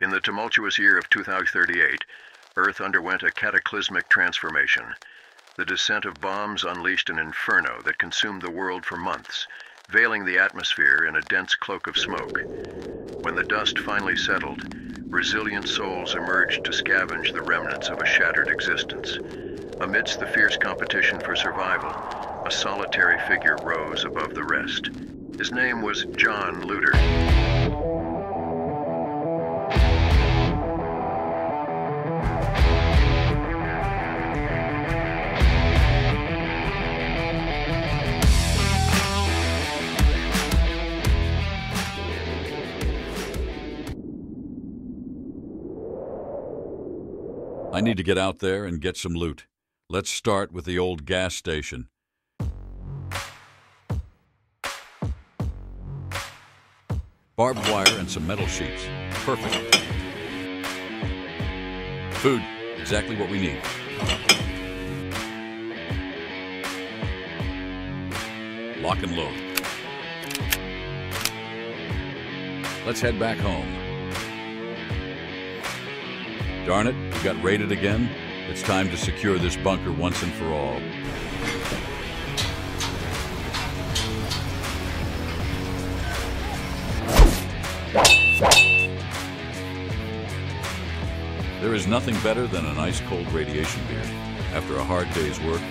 In the tumultuous year of 2038, Earth underwent a cataclysmic transformation. The descent of bombs unleashed an inferno that consumed the world for months, veiling the atmosphere in a dense cloak of smoke. When the dust finally settled, resilient souls emerged to scavenge the remnants of a shattered existence. Amidst the fierce competition for survival, a solitary figure rose above the rest. His name was John Looter. I need to get out there and get some loot. Let's start with the old gas station. Barbed wire and some metal sheets. Perfect. Food. Exactly what we need. Lock and load. Let's head back home. Darn it, we got raided again. It's time to secure this bunker once and for all. There is nothing better than an ice cold radiation beer. After a hard day's work,